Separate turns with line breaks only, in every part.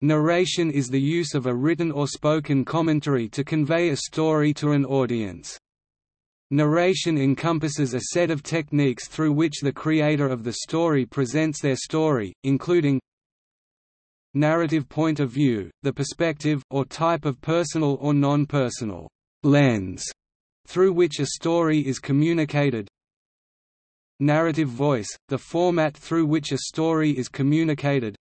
Narration is the use of a written or spoken commentary to convey a story to an audience. Narration encompasses a set of techniques through which the creator of the story presents their story, including narrative point of view, the perspective or type of personal or non-personal lens through which a story is communicated narrative voice, the format through which a story is communicated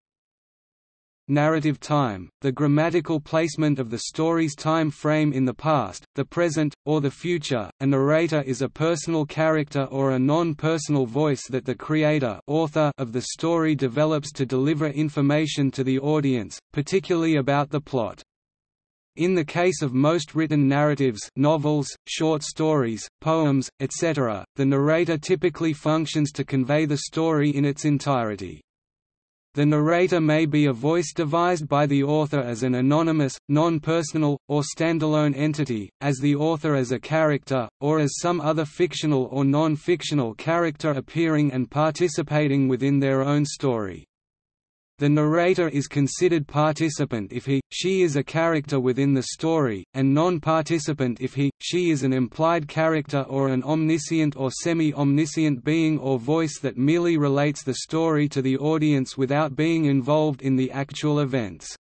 narrative time, the grammatical placement of the story's time frame in the past, the present, or the future. A narrator is a personal character or a non-personal voice that the creator author of the story develops to deliver information to the audience, particularly about the plot. In the case of most written narratives novels, short stories, poems, etc., the narrator typically functions to convey the story in its entirety. The narrator may be a voice devised by the author as an anonymous, non-personal, or standalone entity, as the author as a character, or as some other fictional or non-fictional character appearing and participating within their own story. The narrator is considered participant if he, she is a character within the story, and non-participant if he, she is an implied character or an omniscient or semi-omniscient being or voice that merely relates the story to the audience without being involved in the actual events.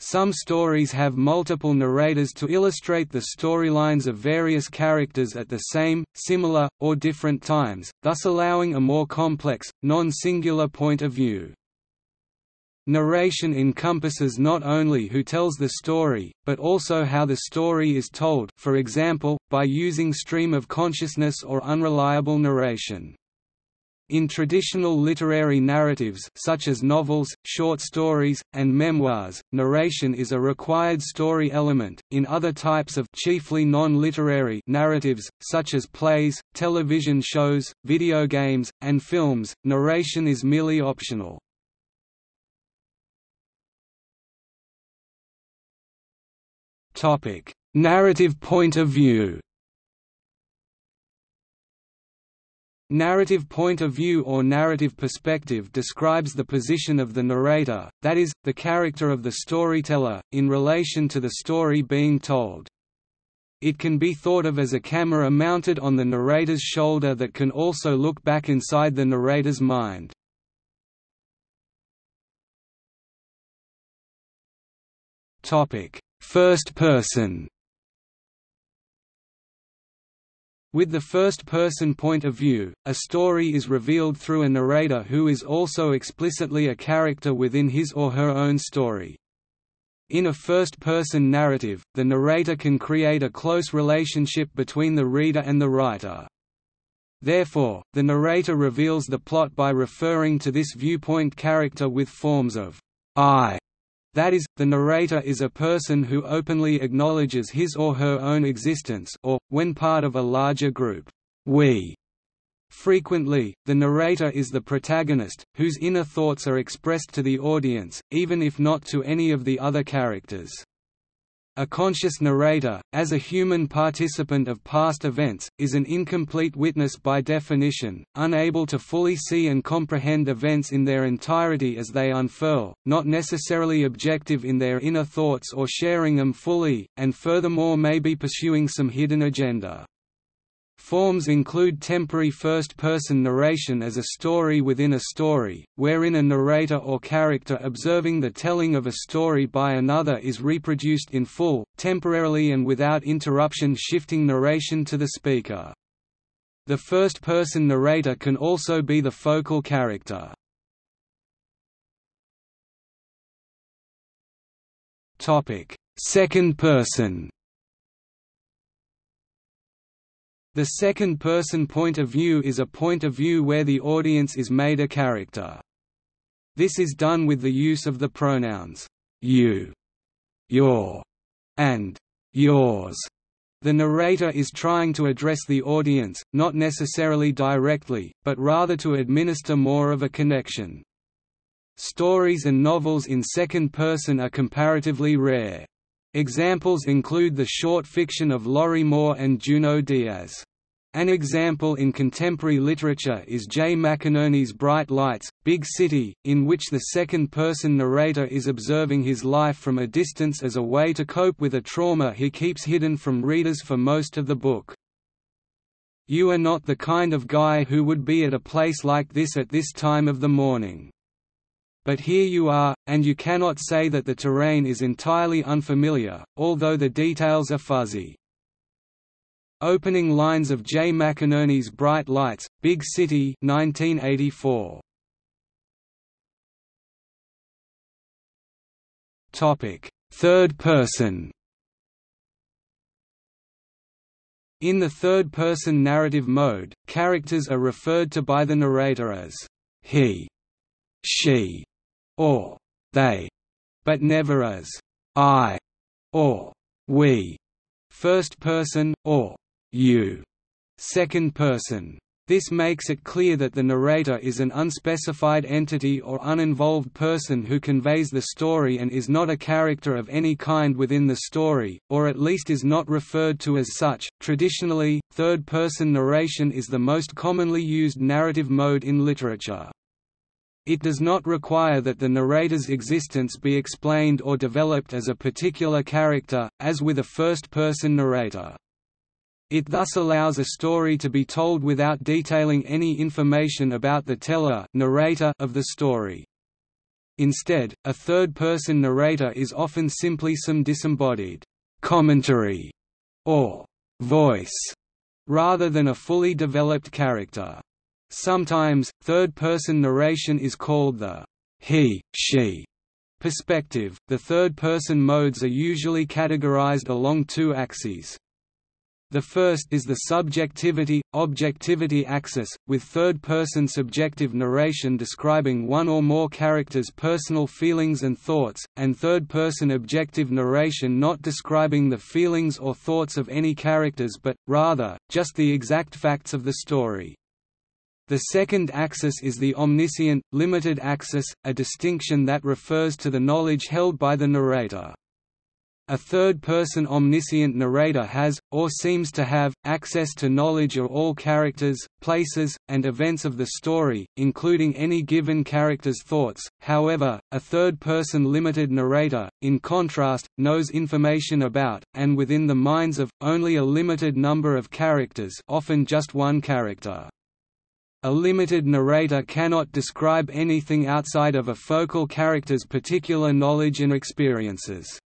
Some stories have multiple narrators to illustrate the storylines of various characters at the same, similar, or different times, thus allowing a more complex, non-singular point of view. Narration encompasses not only who tells the story, but also how the story is told for example, by using stream of consciousness or unreliable narration. In traditional literary narratives such as novels, short stories, and memoirs, narration is a required story element. In other types of chiefly non-literary narratives, such as plays, television shows, video games, and films, narration is merely optional. Topic: Narrative point of view. Narrative point of view or narrative perspective describes the position of the narrator, that is, the character of the storyteller, in relation to the story being told. It can be thought of as a camera mounted on the narrator's shoulder that can also look back inside the narrator's mind. Topic: First person With the first-person point of view, a story is revealed through a narrator who is also explicitly a character within his or her own story. In a first-person narrative, the narrator can create a close relationship between the reader and the writer. Therefore, the narrator reveals the plot by referring to this viewpoint character with forms of I that is, the narrator is a person who openly acknowledges his or her own existence or, when part of a larger group, we. Frequently, the narrator is the protagonist, whose inner thoughts are expressed to the audience, even if not to any of the other characters. A conscious narrator, as a human participant of past events, is an incomplete witness by definition, unable to fully see and comprehend events in their entirety as they unfurl, not necessarily objective in their inner thoughts or sharing them fully, and furthermore may be pursuing some hidden agenda. Forms include temporary first-person narration as a story within a story, wherein a narrator or character observing the telling of a story by another is reproduced in full, temporarily and without interruption shifting narration to the speaker. The first-person narrator can also be the focal character. Second person The second-person point of view is a point of view where the audience is made a character. This is done with the use of the pronouns you, your, and yours. The narrator is trying to address the audience, not necessarily directly, but rather to administer more of a connection. Stories and novels in second person are comparatively rare. Examples include the short fiction of Lorrie Moore and Junot Díaz. An example in contemporary literature is Jay McInerney's Bright Lights, Big City, in which the second-person narrator is observing his life from a distance as a way to cope with a trauma he keeps hidden from readers for most of the book. You are not the kind of guy who would be at a place like this at this time of the morning. But here you are, and you cannot say that the terrain is entirely unfamiliar, although the details are fuzzy. Opening lines of Jay McInerney's Bright Lights, Big City 1984. Third person. In the third-person narrative mode, characters are referred to by the narrator as he, she, or they, but never as I or we, first person, or you, second person. This makes it clear that the narrator is an unspecified entity or uninvolved person who conveys the story and is not a character of any kind within the story, or at least is not referred to as such. Traditionally, third person narration is the most commonly used narrative mode in literature. It does not require that the narrator's existence be explained or developed as a particular character, as with a first person narrator. It thus allows a story to be told without detailing any information about the teller narrator of the story. Instead, a third-person narrator is often simply some disembodied commentary or voice, rather than a fully developed character. Sometimes, third-person narration is called the he, she perspective. The third-person modes are usually categorized along two axes. The first is the subjectivity-objectivity axis, with third-person subjective narration describing one or more characters' personal feelings and thoughts, and third-person objective narration not describing the feelings or thoughts of any characters but, rather, just the exact facts of the story. The second axis is the omniscient, limited axis, a distinction that refers to the knowledge held by the narrator. A third-person omniscient narrator has, or seems to have, access to knowledge of all characters, places, and events of the story, including any given character's thoughts. However, a third-person limited narrator, in contrast, knows information about, and within the minds of, only a limited number of characters often just one character. A limited narrator cannot describe anything outside of a focal character's particular knowledge and experiences.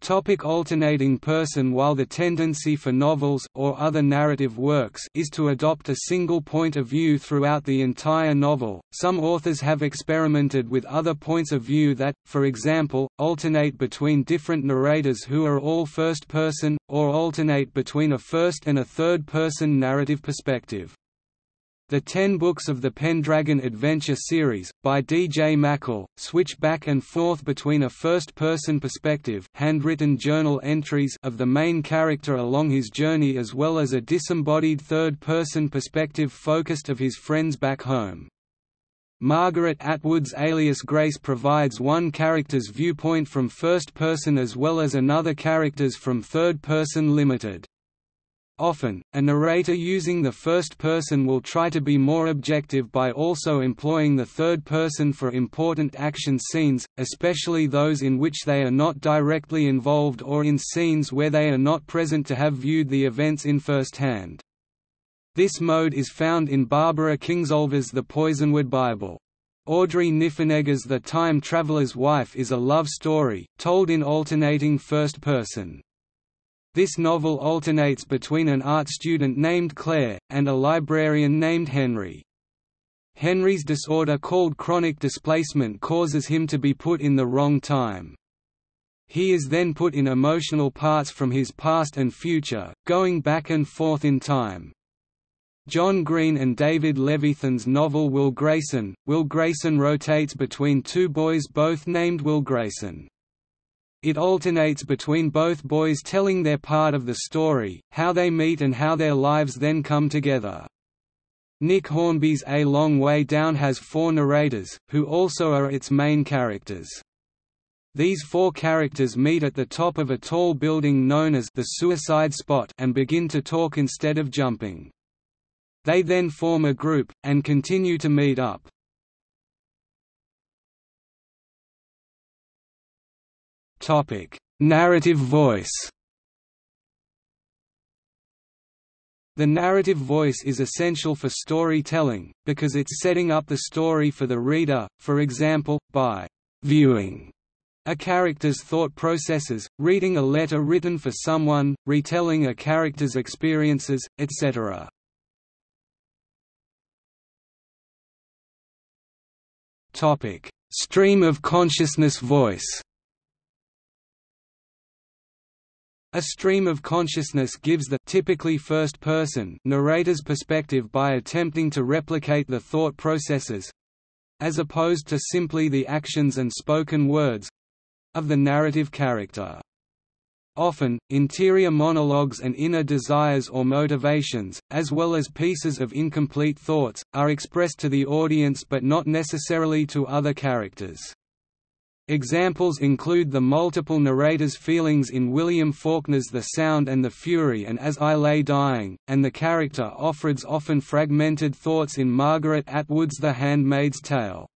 Topic alternating person While the tendency for novels or other narrative works is to adopt a single point of view throughout the entire novel, some authors have experimented with other points of view that, for example, alternate between different narrators who are all first-person, or alternate between a first and a third-person narrative perspective. The Ten Books of the Pendragon Adventure series, by D. J. MacHale, switch back and forth between a first-person perspective handwritten journal entries of the main character along his journey as well as a disembodied third-person perspective focused of his friends back home. Margaret Atwood's Alias Grace provides one character's viewpoint from first person as well as another character's from third person limited. Often, a narrator using the first person will try to be more objective by also employing the third person for important action scenes, especially those in which they are not directly involved or in scenes where they are not present to have viewed the events in first hand. This mode is found in Barbara Kingsolver's The Poisonwood Bible. Audrey Niffenegger's The Time Traveler's Wife is a love story, told in alternating first person. This novel alternates between an art student named Claire, and a librarian named Henry. Henry's disorder called chronic displacement causes him to be put in the wrong time. He is then put in emotional parts from his past and future, going back and forth in time. John Green and David Levithan's novel Will Grayson, Will Grayson rotates between two boys both named Will Grayson. It alternates between both boys telling their part of the story, how they meet and how their lives then come together. Nick Hornby's A Long Way Down has four narrators, who also are its main characters. These four characters meet at the top of a tall building known as the suicide spot and begin to talk instead of jumping. They then form a group, and continue to meet up. Narrative voice The narrative voice is essential for storytelling, because it's setting up the story for the reader, for example, by «viewing» a character's thought processes, reading a letter written for someone, retelling a character's experiences, etc. Stream of consciousness voice A stream of consciousness gives the typically first-person narrator's perspective by attempting to replicate the thought processes—as opposed to simply the actions and spoken words—of the narrative character. Often, interior monologues and inner desires or motivations, as well as pieces of incomplete thoughts, are expressed to the audience but not necessarily to other characters. Examples include the multiple narrators' feelings in William Faulkner's The Sound and the Fury and As I Lay Dying, and the character Offred's often fragmented thoughts in Margaret Atwood's The Handmaid's Tale.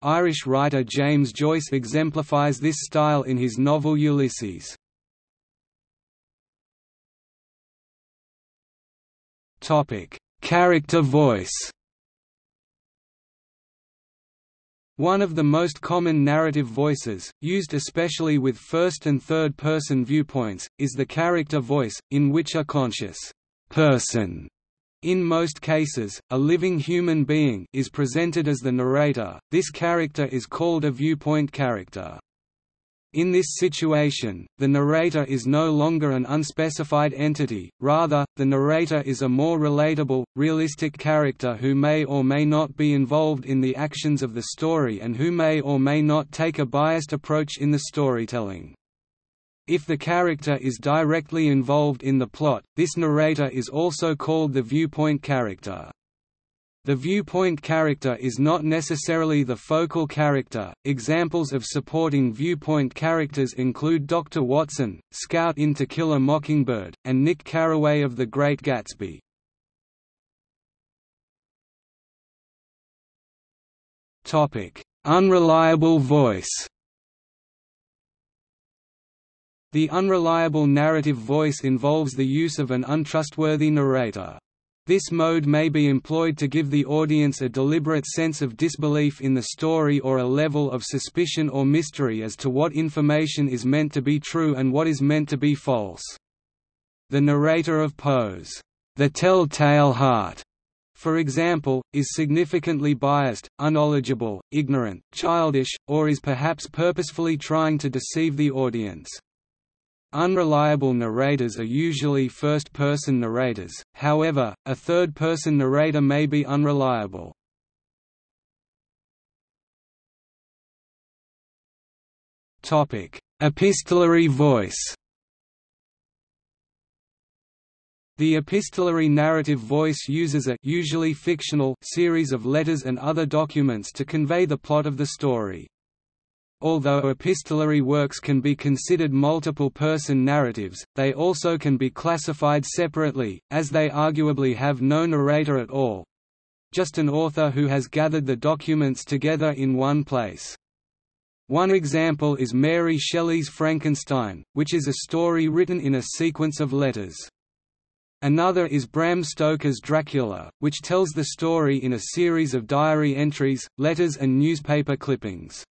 Irish writer James Joyce exemplifies this style in his novel Ulysses. Character voice One of the most common narrative voices, used especially with first and third person viewpoints, is the character voice, in which a conscious person in most cases, a living human being is presented as the narrator. This character is called a viewpoint character. In this situation, the narrator is no longer an unspecified entity, rather, the narrator is a more relatable, realistic character who may or may not be involved in the actions of the story and who may or may not take a biased approach in the storytelling. If the character is directly involved in the plot, this narrator is also called the viewpoint character. The viewpoint character is not necessarily the focal character. Examples of supporting viewpoint characters include Dr. Watson, Scout in To Kill a Mockingbird, and Nick Carraway of The Great Gatsby. Topic: Unreliable voice. The unreliable narrative voice involves the use of an untrustworthy narrator. This mode may be employed to give the audience a deliberate sense of disbelief in the story or a level of suspicion or mystery as to what information is meant to be true and what is meant to be false. The narrator of Poe's The Tell-Tale Heart, for example, is significantly biased, unknowledgeable, ignorant, childish, or is perhaps purposefully trying to deceive the audience. Unreliable narrators are usually first-person narrators, however, a third-person narrator may be unreliable. Epistolary voice The epistolary narrative voice uses a usually fictional series of letters and other documents to convey the plot of the story. Although epistolary works can be considered multiple-person narratives, they also can be classified separately, as they arguably have no narrator at all—just an author who has gathered the documents together in one place. One example is Mary Shelley's Frankenstein, which is a story written in a sequence of letters. Another is Bram Stoker's Dracula, which tells the story in a series of diary entries, letters and newspaper clippings.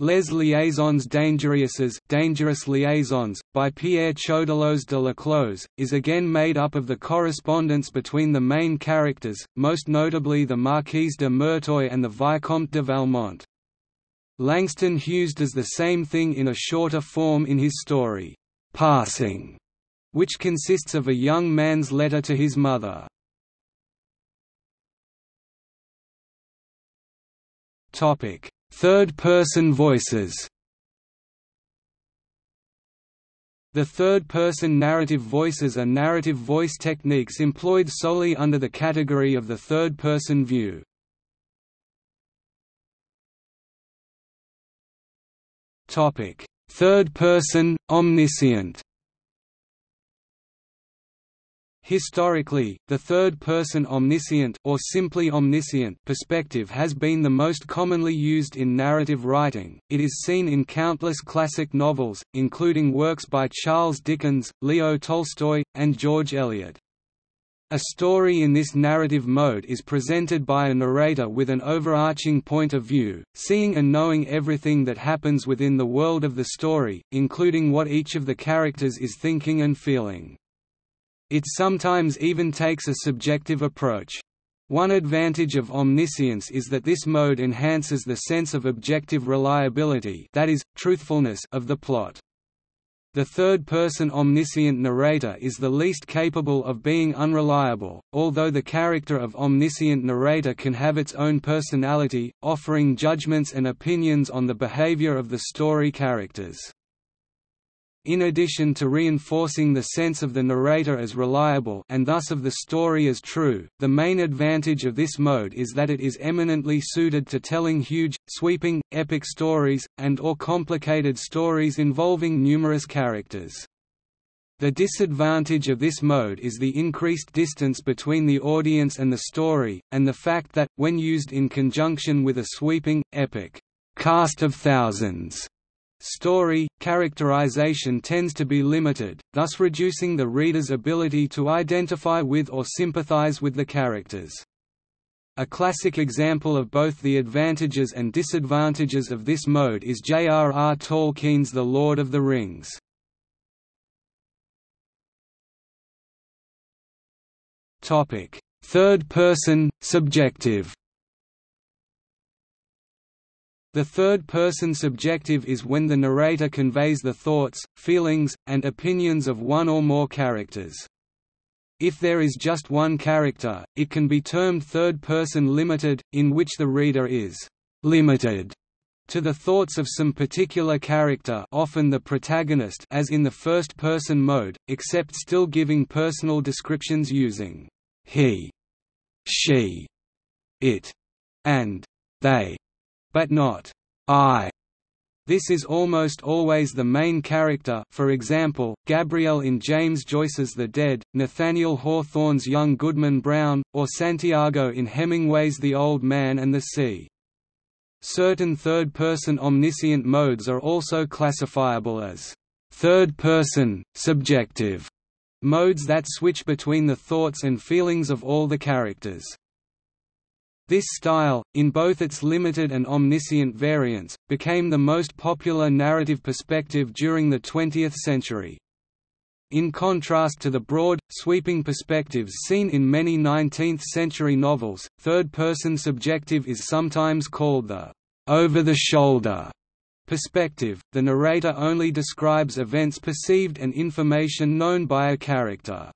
Les liaisons dangereuses Dangerous Liaisons, by Pierre Choderlos de Laclos, is again made up of the correspondence between the main characters, most notably the Marquise de Merteuil and the Vicomte de Valmont. Langston Hughes does the same thing in a shorter form in his story, Passing, which consists of a young man's letter to his mother. Topic Third-person voices The third-person narrative voices are narrative voice techniques employed solely under the category of the third-person view. Third person, omniscient Historically, the third-person omniscient or simply omniscient perspective has been the most commonly used in narrative writing. It is seen in countless classic novels, including works by Charles Dickens, Leo Tolstoy, and George Eliot. A story in this narrative mode is presented by a narrator with an overarching point of view, seeing and knowing everything that happens within the world of the story, including what each of the characters is thinking and feeling. It sometimes even takes a subjective approach. One advantage of omniscience is that this mode enhances the sense of objective reliability that is, truthfulness of the plot. The third-person omniscient narrator is the least capable of being unreliable, although the character of omniscient narrator can have its own personality, offering judgments and opinions on the behavior of the story characters. In addition to reinforcing the sense of the narrator as reliable and thus of the story as true, the main advantage of this mode is that it is eminently suited to telling huge, sweeping, epic stories, and or complicated stories involving numerous characters. The disadvantage of this mode is the increased distance between the audience and the story, and the fact that, when used in conjunction with a sweeping, epic cast of thousands Story, characterization tends to be limited, thus reducing the reader's ability to identify with or sympathize with the characters. A classic example of both the advantages and disadvantages of this mode is J.R.R. Tolkien's The Lord of the Rings. Third person, subjective the third-person subjective is when the narrator conveys the thoughts, feelings, and opinions of one or more characters. If there is just one character, it can be termed third-person limited, in which the reader is «limited» to the thoughts of some particular character often the protagonist as in the first-person mode, except still giving personal descriptions using «he», «she», «it», and «they» but not I. This is almost always the main character for example, Gabriel in James Joyce's The Dead, Nathaniel Hawthorne's young Goodman Brown, or Santiago in Hemingway's The Old Man and the Sea. Certain third-person omniscient modes are also classifiable as third-person, subjective, modes that switch between the thoughts and feelings of all the characters. This style, in both its limited and omniscient variants, became the most popular narrative perspective during the 20th century. In contrast to the broad, sweeping perspectives seen in many 19th-century novels, third-person subjective is sometimes called the over-the-shoulder perspective. The narrator only describes events perceived and information known by a character.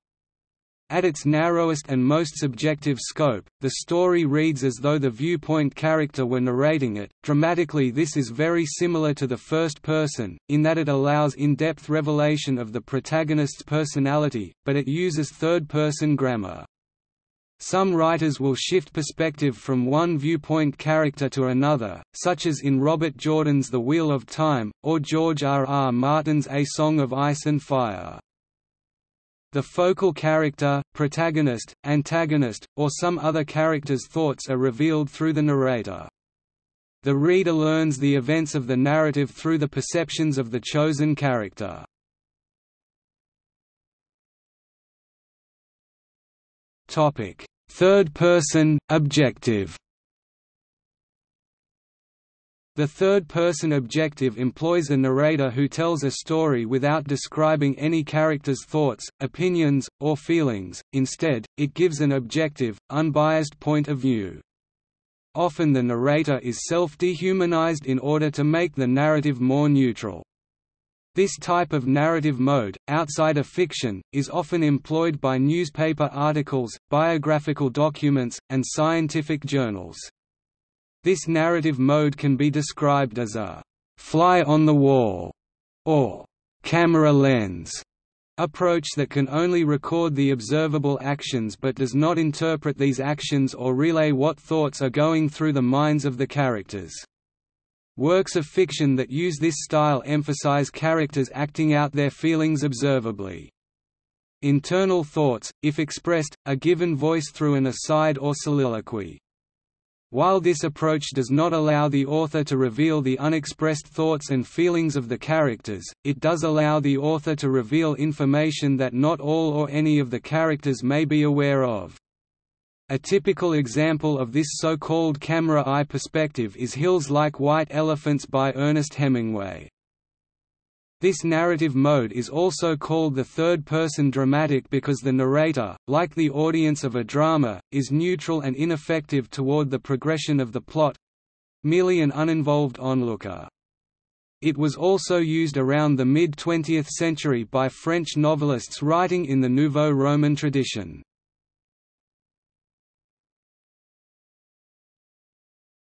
At its narrowest and most subjective scope, the story reads as though the viewpoint character were narrating it. Dramatically, this is very similar to the first person, in that it allows in depth revelation of the protagonist's personality, but it uses third person grammar. Some writers will shift perspective from one viewpoint character to another, such as in Robert Jordan's The Wheel of Time, or George R. R. Martin's A Song of Ice and Fire. The focal character, protagonist, antagonist, or some other character's thoughts are revealed through the narrator. The reader learns the events of the narrative through the perceptions of the chosen character. Third person, objective the third-person objective employs a narrator who tells a story without describing any character's thoughts, opinions, or feelings, instead, it gives an objective, unbiased point of view. Often the narrator is self-dehumanized in order to make the narrative more neutral. This type of narrative mode, outside of fiction, is often employed by newspaper articles, biographical documents, and scientific journals. This narrative mode can be described as a «fly on the wall» or «camera lens» approach that can only record the observable actions but does not interpret these actions or relay what thoughts are going through the minds of the characters. Works of fiction that use this style emphasize characters acting out their feelings observably. Internal thoughts, if expressed, are given voice through an aside or soliloquy. While this approach does not allow the author to reveal the unexpressed thoughts and feelings of the characters, it does allow the author to reveal information that not all or any of the characters may be aware of. A typical example of this so-called camera eye perspective is Hills Like White Elephants by Ernest Hemingway. This narrative mode is also called the third-person dramatic because the narrator, like the audience of a drama, is neutral and ineffective toward the progression of the plot—merely an uninvolved onlooker. It was also used around the mid-20th century by French novelists writing in the Nouveau Roman tradition.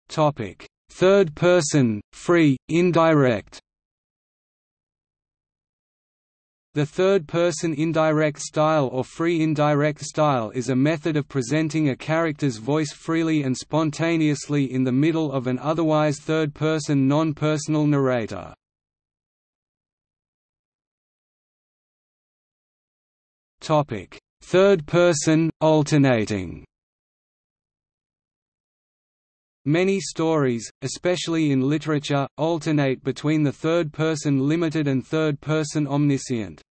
Third person, free, indirect The third-person indirect style or free indirect style is a method of presenting a character's voice freely and spontaneously in the middle of an otherwise third-person non-personal narrator. Third-person, alternating Many stories, especially in literature, alternate between the third-person limited and third-person omniscient.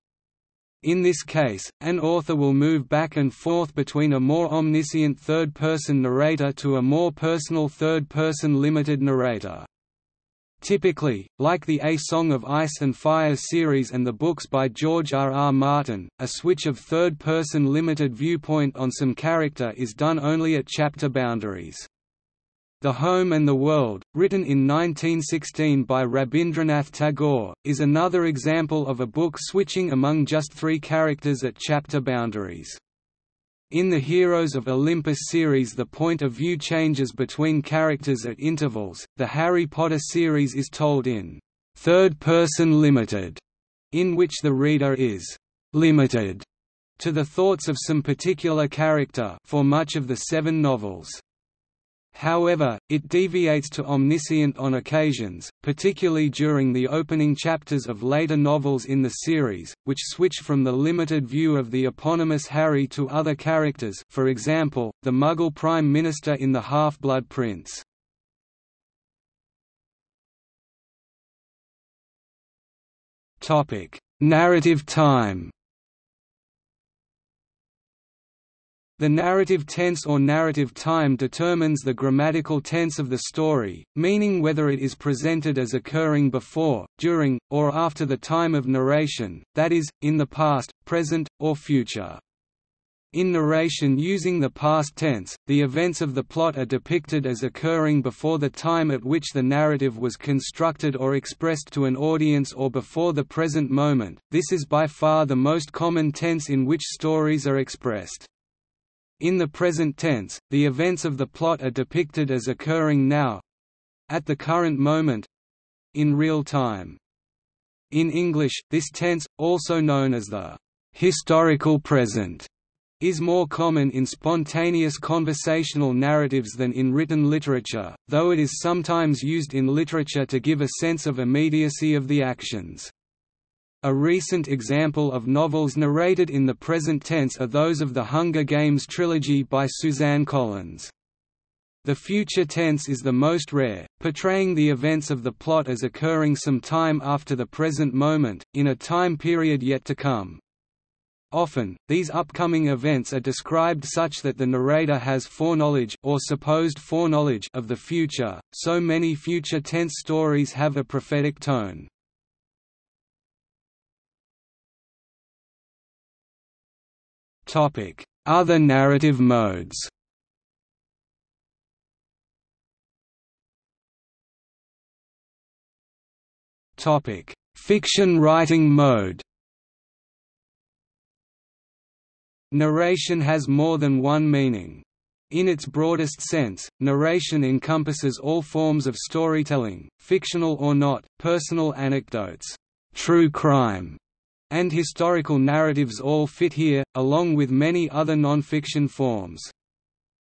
In this case, an author will move back and forth between a more omniscient third-person narrator to a more personal third-person limited narrator. Typically, like the A Song of Ice and Fire series and the books by George R. R. Martin, a switch of third-person limited viewpoint on some character is done only at chapter boundaries. The Home and the World, written in 1916 by Rabindranath Tagore, is another example of a book switching among just three characters at chapter boundaries. In the Heroes of Olympus series the point of view changes between characters at intervals. The Harry Potter series is told in third person limited, in which the reader is limited to the thoughts of some particular character for much of the seven novels. However, it deviates to omniscient on occasions, particularly during the opening chapters of later novels in the series, which switch from the limited view of the eponymous Harry to other characters for example, the Muggle Prime Minister in The Half-Blood Prince. Narrative time The narrative tense or narrative time determines the grammatical tense of the story, meaning whether it is presented as occurring before, during, or after the time of narration, that is, in the past, present, or future. In narration using the past tense, the events of the plot are depicted as occurring before the time at which the narrative was constructed or expressed to an audience or before the present moment. This is by far the most common tense in which stories are expressed. In the present tense, the events of the plot are depicted as occurring now—at the current moment—in real time. In English, this tense, also known as the historical present, is more common in spontaneous conversational narratives than in written literature, though it is sometimes used in literature to give a sense of immediacy of the actions. A recent example of novels narrated in the present tense are those of the Hunger Games trilogy by Suzanne Collins. The future tense is the most rare, portraying the events of the plot as occurring some time after the present moment, in a time period yet to come. Often, these upcoming events are described such that the narrator has foreknowledge or supposed foreknowledge of the future, so many future tense stories have a prophetic tone. Other narrative modes. Topic: Fiction writing mode. Narration has more than one meaning. In its broadest sense, narration encompasses all forms of storytelling, fictional or not, personal anecdotes, true crime, and historical narratives all fit here, along with many other non-fiction forms.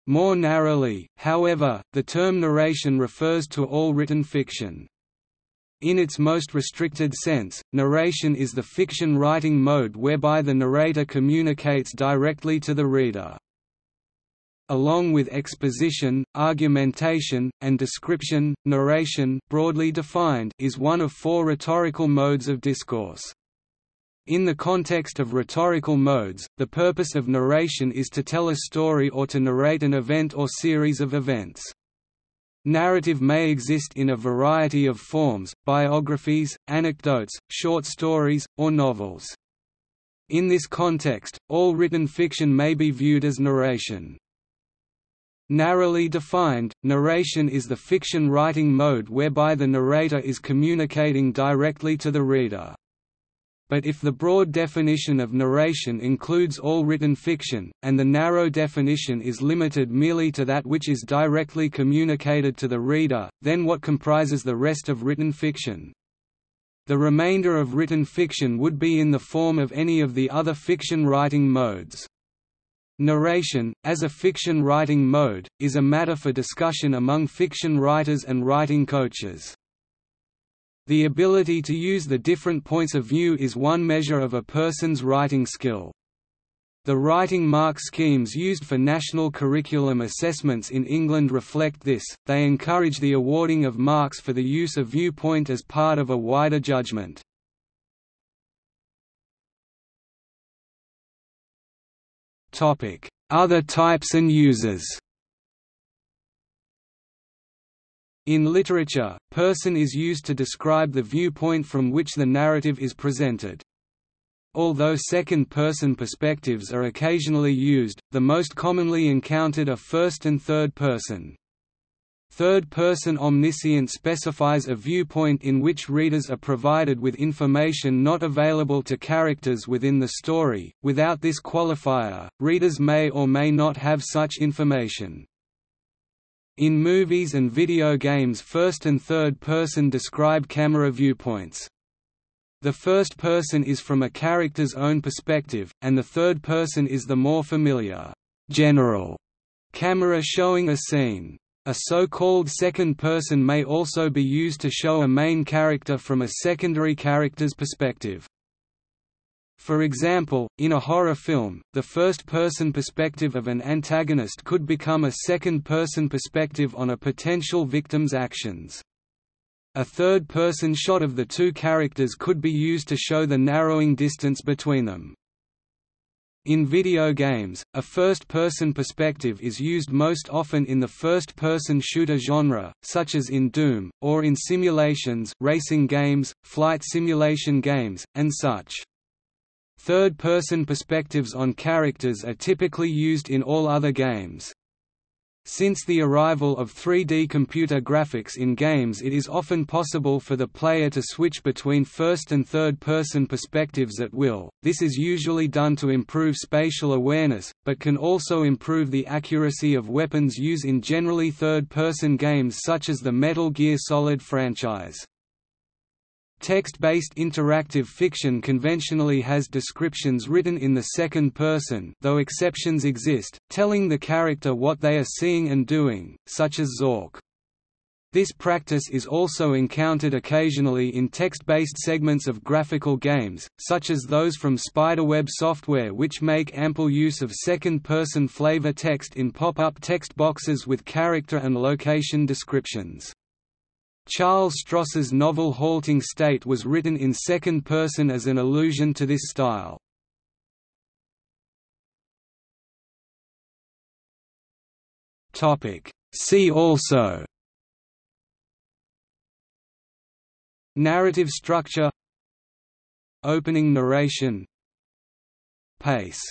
More narrowly, however, the term narration refers to all written fiction. In its most restricted sense, narration is the fiction writing mode whereby the narrator communicates directly to the reader. Along with exposition, argumentation, and description, narration broadly defined is one of four rhetorical modes of discourse. In the context of rhetorical modes, the purpose of narration is to tell a story or to narrate an event or series of events. Narrative may exist in a variety of forms, biographies, anecdotes, short stories, or novels. In this context, all written fiction may be viewed as narration. Narrowly defined, narration is the fiction writing mode whereby the narrator is communicating directly to the reader but if the broad definition of narration includes all written fiction, and the narrow definition is limited merely to that which is directly communicated to the reader, then what comprises the rest of written fiction? The remainder of written fiction would be in the form of any of the other fiction writing modes. Narration, as a fiction writing mode, is a matter for discussion among fiction writers and writing coaches. The ability to use the different points of view is one measure of a person's writing skill. The writing mark schemes used for national curriculum assessments in England reflect this, they encourage the awarding of marks for the use of viewpoint as part of a wider judgment. Other types and uses In literature, person is used to describe the viewpoint from which the narrative is presented. Although second-person perspectives are occasionally used, the most commonly encountered are first and third person. Third-person omniscient specifies a viewpoint in which readers are provided with information not available to characters within the story. Without this qualifier, readers may or may not have such information. In movies and video games first and third person describe camera viewpoints. The first person is from a character's own perspective, and the third person is the more familiar, general camera showing a scene. A so-called second person may also be used to show a main character from a secondary character's perspective. For example, in a horror film, the first-person perspective of an antagonist could become a second-person perspective on a potential victim's actions. A third-person shot of the two characters could be used to show the narrowing distance between them. In video games, a first-person perspective is used most often in the first-person shooter genre, such as in Doom, or in simulations racing games, flight simulation games, and such. Third-person perspectives on characters are typically used in all other games. Since the arrival of 3D computer graphics in games it is often possible for the player to switch between first and third-person perspectives at will, this is usually done to improve spatial awareness, but can also improve the accuracy of weapons used in generally third-person games such as the Metal Gear Solid franchise. Text-based interactive fiction conventionally has descriptions written in the second person though exceptions exist, telling the character what they are seeing and doing, such as Zork. This practice is also encountered occasionally in text-based segments of graphical games, such as those from Spiderweb software which make ample use of second-person flavor text in pop-up text boxes with character and location descriptions. Charles Stross's novel Halting State was written in second person as an allusion to this style. See also Narrative structure Opening narration Pace